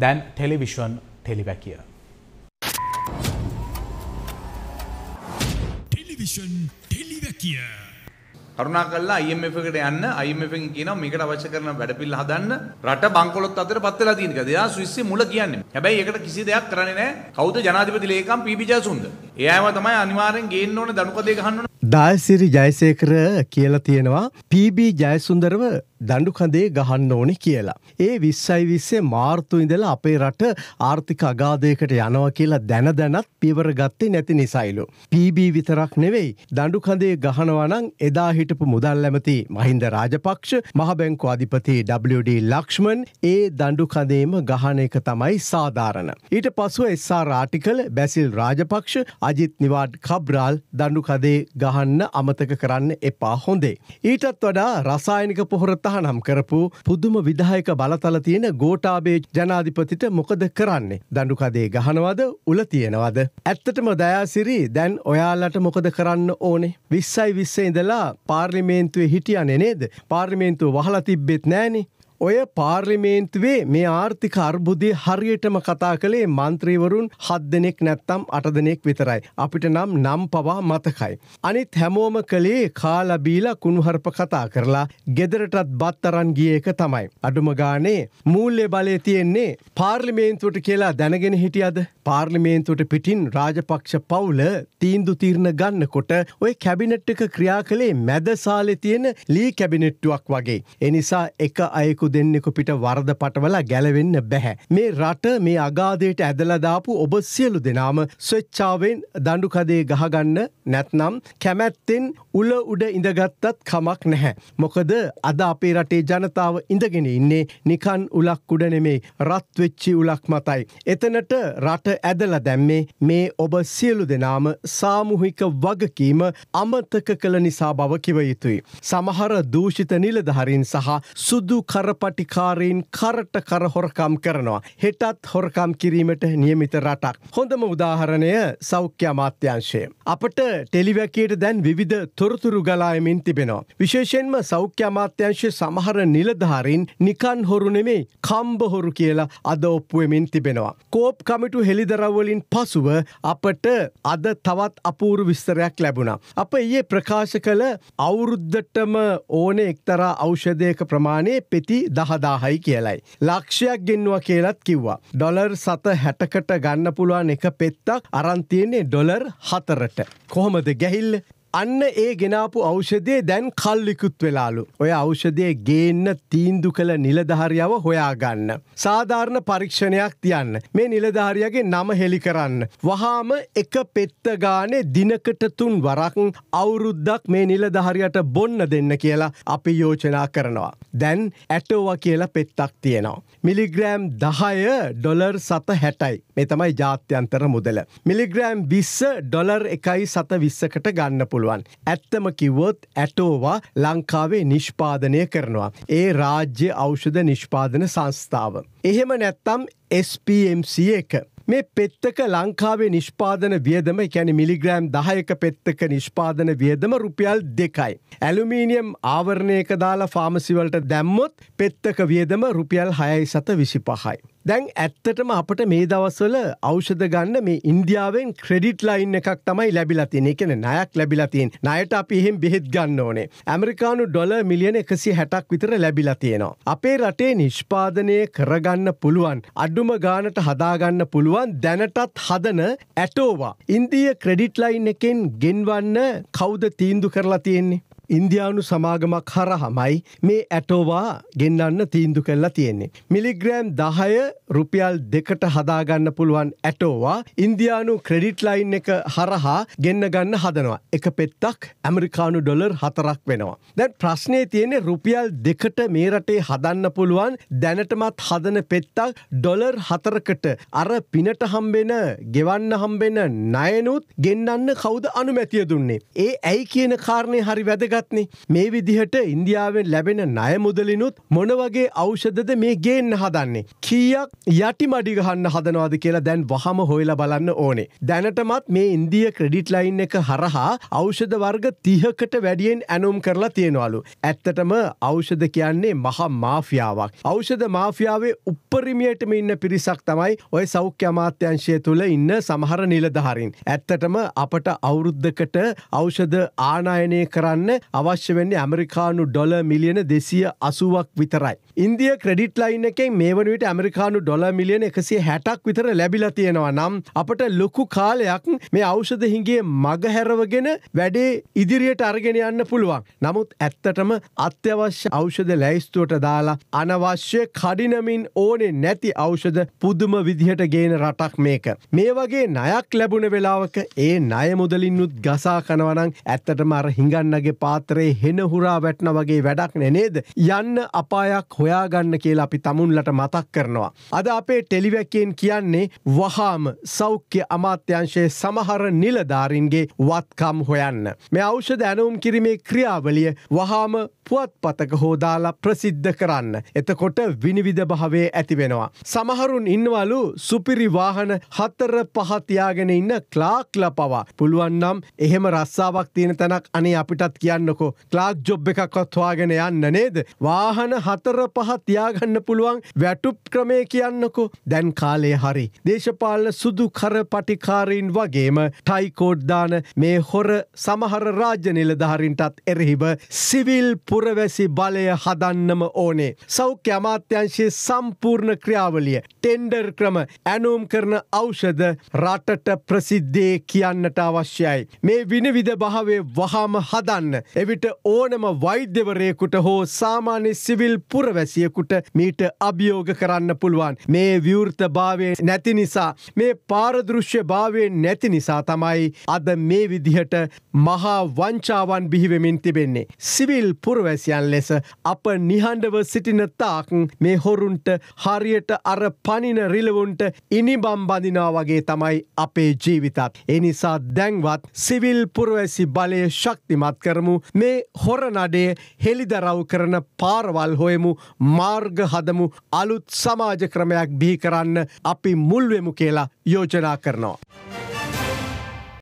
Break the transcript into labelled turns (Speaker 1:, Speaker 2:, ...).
Speaker 1: දැන් television ටෙලිවැකිය.
Speaker 2: Television ටෙලිවැකිය.
Speaker 3: කරුණා කල්ලා IMF එකට යන්න IMF එකෙන් කියනවා මේකට අවශ්‍ය කරන වැඩපිළිවෙල හදන්න රට බංකොලොත් අතර පත් වෙලා තියෙන එක. එයා ස්විස්සේ මුල කියන්නේ. හැබැයි ඒකට කිසි දෙයක් කරන්නේ නැහැ. කවුද ජනාධිපති ලේකම් පීපි ජයසුන්ද? එයාම තමයි අනිවාර්යෙන් ගේන්න ඕනේ දනුකදේ ගහන්න ඕනේ.
Speaker 4: දායසිරි ජයසේකර කියලා තියෙනවා PB ජයසුන්දරව දඩු කඳේ ගහන්න ඕනෙ කියලා. ඒ විස්සයි විස්සේ මාර්තු ඉඳලා අපේ රට ආර්ථික අගාධයකට යනවා කියලා දැන දැනත් පිවර ගත්තේ නැති නිසයිලු. PB විතරක් නෙවෙයි දඩු කඳේ ගහනවනං එදා හිටපු මුදල් ඇමති මහින්ද රාජපක්ෂ මහබැංකු අධිපති WD ලක්ෂ්මන් ඒ දඩු කඳේම ගහන එක තමයි සාධාරණ. ඊට පසුව එස්සා රාටිකල බැසිල් රාජපක්ෂ අජිත් නිවාඩ් කබ්රාල් දඩු කදේ ගහන්න අමතක කරන්න එපා හොඳේ. ඊටත් වඩා රසායනික පොහොර තහනම් කරපු පුදුම විදායක බලතල තියෙන ගෝටාබේ ජනාධිපතිට මොකද කරන්නේ. දඩුකදේ ගහනවද උල තියෙනවද. ඇත්තටම දයාසිරි දැන් ඔයාලට මොකද කරන්න ඕනේ. විස්සයි විස්සේ ඉඳලා පාර්ලිමේන්තුවේ හිටියන නේද. පාර්ලිමේන්තුව වහලා තිබ්බෙත් නෑනේ. ඔය පාර්ලිමේන්තුවේ මේ ආර්ථික අර්බුදය හරියටම කතා කළේ මන්ත්‍රීවරුන් හත් දෙනෙක් නැත්තම් අට දෙනෙක් විතරයි. අපිට නම් නම් පවා මතකයි. අනිත් හැමෝම කළේ කාලබීල කුණුහරප කතා කරලා ගෙදරටත් බත්තරන් ගිය එක තමයි. අඩුම ගානේ මූල්‍ය බලය තියෙන්නේ පාර්ලිමේන්තුවට කියලා දැනගෙන හිටියද. පාර්ලිමේන්තුවට පිටින් රාජපක්ෂ පවුල තීන්දු තීරණ ගන්නකොට ඔය කැබිනට් එක ක්‍රියා කළේ මැදසාලෙ තියෙන ලී කැබිනෙට්ටුවක් වගේ. එනිසා එක අයෙකු දෙන්නෙකු පිට වරද පටවලා ගැලවෙන්න බැහැ. මේ රට මේ අගාදයට ඇදලදාපු ඔබ සියලු දෙනාම ස්වච්චාවෙන් දඩුකදේ ගහගන්න නැත්නම් කැමැත්තෙන් උල උඩ ඉඳගත්තත් කමක් නැහැ. මොකද අද අපේ රටේ ජනතාව ඉඳගෙන ඉන්නේ නිකන් උලක් උඩ නෙමේ රත්වෙච්චි උලක් මතයි. එතනට රට ඇදල දැම්මේ මේ ඔබ සියලු දෙනාම සාමුහික වගකීම අමතක කළ නිසා බව කිව යුතුයි. සමහර දූෂිත නිලධහරින් සහ සුදු කරපටිකාරීන් කරට කර හොරකම් කරනවා. හෙටත් හොරකම් කිරීමට නියමිත රටක්. හොඳම උදාහරණය සෞඛ්‍ය අමාත්‍යංශය. අපට ටෙලිවැකයට දැන් විවිධ තොරතුරු ගලායමින් තිබෙනවා. විශේෂෙන්ම සෞඛ්‍ය අමාත්‍යංශය සමහර නිලධාරින් නිකන් හොරු නෙමේ කම්බ හොරු කියලා අද ඔප්පුුවමින් තිබෙනවා. කෝප් කමිටු හෙළිදරවලින් පසුව අපට අද තවත් අපූරු විස්තරයක් ලැබුණා. අප ඒ ප්‍රකාශ කළ අවුරුද්ධටම ඕන එක්තරා ඖෂධයක ප්‍රමාණය පෙති දහදාහයි කියලයි. ලක්ෂයක් ගෙන්වා කියලත් කිව්වා. ඩොලර් සත හැටකට ගන්න පුළුවන් එක පෙත්තක් අරන්තියන්නේ ඩොලර් හතරට. කොහොමද ගැහිල්ල අන්න ඒ ගෙනාපු ඖෂධය දැන් කල්ලිකුත් වෙලාලු. ඔය ඖෂධය ගේන්න තීන්දු කළ නිලධහරියාව හොයාගන්න. සාධාරණ පරීක්ෂණයක් තියන්න. මේ නිලධාරියගේ නම හෙළි කරන්න. වහාම එක පෙත්ත ගානේ දිනකට තුන් වරක් අවුරුද්දක් මේ නිලධහරියට බොන්න දෙන්න කියලා අපි යෝජනා කරනවා. දැන් ඇටෝව කියලා පෙත්තක් තියෙනවා. මිලිග්‍රෑම් දහය ඩොලර් සත හැටයි. මේ තමයි ජාත්‍යන්තර මුදල. මිලිග්‍රෑම් විස්ස ඩොලර් එකයි සත විස්සකට ගන්න පුළුවන්. ඇත්තම කිව්වොත් ඇටෝවා ලංකාවේ නිෂ්පාදනය කරනවා. ඒ රාජ්‍ය ඖෂධ නිෂ්පාදන සංස්ථාව. එහෙම නැත්තම් SPMC එක. මේ පෙත්තක ලංකාවේ නිෂ්පාදන වියදම කැන මිලිග්‍රෑම් දහයක පෙත්තක නිෂ්පාදන වියදම රුපියල් දෙකයි. ඇලුමීනියම් ආවරණයක දාලා ෆාමසිවලට දැම්මොත් පෙත්තක වියදම රුපියල් හයයි සත විසි පහයි. දැන් ඇත්තටම අපට මේ දවස්වල ඖෂධ ගන්න මේ ඉන්දියාවෙන් ක්‍රඩිට් ලයින් එකක් තමයි ලැබිලතින එකන නයක් ලැබිලතින් නයට අපි එහෙම බෙහෙත් ගන්න ඕනේ. ඇමරිකානු ඩොල මිලියන එකසි හැටක් විතර ලැබිලා තියෙනවා. අපේ රටේ නිෂ්පාදනය කරගන්න පුළුවන්. අඩුම ගානට හදාගන්න පුළුවන් දැනටත් හදන ඇටෝවා. ඉන්දිය ක්‍රඩිට් ලයින් එකෙන් ගෙන්වන්න කෞද තීන්දු කරලා තියෙන්නේ. ඉන්දයානු සමාගමක් හරහමයි මේ ඇටෝවා ගෙන්න්න තීන්දු කරලා තියෙන්නේ. මිලිග්‍රෑම් දහය රුපියල් දෙකට හදාගන්න පුළුවන් ඇටෝවා ඉන්දයානු ක්‍රඩිට් ලයින් එක හරහා ගෙන්න්න ගන්න හදනවා. එක පෙත්තක් ඇමරිකානු ඩොලර් හතරක් වෙනවා. දැන් ප්‍රශ්නය තියෙනෙ රුපියල් දෙකට මේ රටේ හදන්න පුළුවන් දැනටමත් හදන පෙත්තක් ඩොලර් හතරකට අර පිනට හම්බෙන ගෙවන්න හම්බෙන නයනුත් ගෙන්න්න කවුද අනුමැතිය දුන්නේ. ඒ ඇයි කියන කාරණය හරි වැදග වැදගත්නේ මේ විදිහට ඉන්දියාවෙන් ලැබෙන ණයමුදලිනුත් මොන වගේ ඖෂධද මේ ගේන්න හදන්නේ. කීයක් යටි මඩිගහන්න හදනවාද කියලා දැන් වහම හොයලා බලන්න ඕනේ. දැනටමත් මේ ඉන්දිය ක්‍රඩිට් ලයින් එක හරහා ඖෂධ වර්ග තිහකට වැඩියෙන් ඇනුම් කරලා තියෙනවලු. ඇත්තටම ඖෂධ කියන්නේ මහා මාෆියාවක්. ඖෂධ මාෆියාවේ උපරිමියටම ඉන්න පිරිසක් තමයි ඔය සෞඛ්‍ය අමාත්‍යංශය තුළ ඉන්න සමහර නිලධහරින්. ඇත්තටම අපට අවුරුද්ධකට ඖෂධ ආනායනය කරන්න අවශ්‍ය වෙන්නේ ඇමරිකානු ඩොල මිලියන දෙසිය අසුවක් විතරයි. ඉන්දිය ක්‍රඩිට් ලයින් එකෙන් මේ වනට ඇමරිකානු ඩොල මිලියන එකසිේ හැටක් විතර ලැබිල තියෙනවා නම් අපට ලොකු කාලයක් මේ ඖෂධ හිගේ මගහැරවගෙන වැඩේ ඉදිරියට අරගෙන යන්න පුළුවන්. නමුත් ඇත්තටම අත්‍යවශ්‍ය ඖෂධ ලැයිස්තුවට දාලා අනවශ්‍ය කඩිනමින් ඕනේ නැති ඖෂධ පුදුම විදිහට ගේන රටක් මේක. මේ වගේ නයක් ලැබුණ වෙලාවක ඒ ණය මුදලින්නුත් ගසා කනවනං ඇත්තටම අර හිඟන්නගේ පාතරයේ හෙන හුරා වැටන වගේ වැඩක් නෙනේද. යන්න අපායක් හොයාගන්න කියලා අපි තමුන්ලට මතක් කරනවා. අද අපේ ටෙලිවැකෙන් කියන්නේ වහාම සෞඛ්‍ය අමාත්‍යංශයේ සමහර නිලධාරින්ගේ වත්කම් හොයන්න. මේ ඖෂධ ඇනුම් කිරීමේ ක්‍රියාවලිය වහාම පුවත් පතක හෝදාලා ප්‍රසිද්ධ කරන්න. එතකොට විනිවිධ භාවේ ඇති වෙනවා. සමහරුන් ඉන්නවලු සුපිරි වාහන හතර පහතියාගෙන ඉන්න ක්ලාක්ල පවා. පුළුවන්නම් එහෙම රස්සාාවක් තියෙන තැනක් අනේ අපිටත් කියන්නකො ක්ලාක් ජොබ් එකක්වත් හවාගෙන යන්න නේද. වාහන හතර පහ තියාගන්න පුළුවන් වැටුප් ක්‍රමය කියන්නකො දැන් කාලේ හරි. දේශපාලන සුදු කර පටිකාරීන් වගේම ටයිකෝඩ්දාන මේ හොර සමහර රාජ්‍ය නිලධහරින්ටත් එරෙහිබ සිවිල් පුරවැසි බලය හදන්නම ඕනේ. සෞඛ්‍ය අමාත්‍යංශයේ සම්පූර්ණ ක්‍රියාවලිය ටෙන්ඩර් ක්‍රම ඇනුම් කරන ඖෂධ රටට ප්‍රසිද්ධේ කියන්නට අවශ්‍යයි. මේ විනිවිධ භාවේ වහාම හදන්න. එවිට ඕනම වෛද්‍යවරයකුට හෝ සාමාන්‍ය සිවිල් පුරවැසියකුට මීට අභියෝග කරන්න පුළුවන්. මේ විවෘත භාවය නැති නිසා මේ පාරදෘශ්‍ය භාවය නැති නිසා තමයි අද මේ විදිහට මහා වංචාවන් බිහිවෙමින් තිබෙන්නේ. සිවිල් පුරවැසියන් ලෙස අප නිහඬව සිටින තාක් මේ හොරුන්ට හරියට අර පනින රිලවුන්ට ඉනිබම් බඳිනා වගේ තමයි අපේ ජීවිතත්. එනිසා දැන්වත් සිවිල් පුරවැසි බලය ශක්තිමත් කරමු මේ හොර නඩේ හෙළිදරව් කරන පාරවල් හොයමු මාර්ග හදමු අලුත් සමාජ ක්‍රමයක් බිහි කරන්න අපි මුල්වෙමු කියලා යෝජනා කරනවා.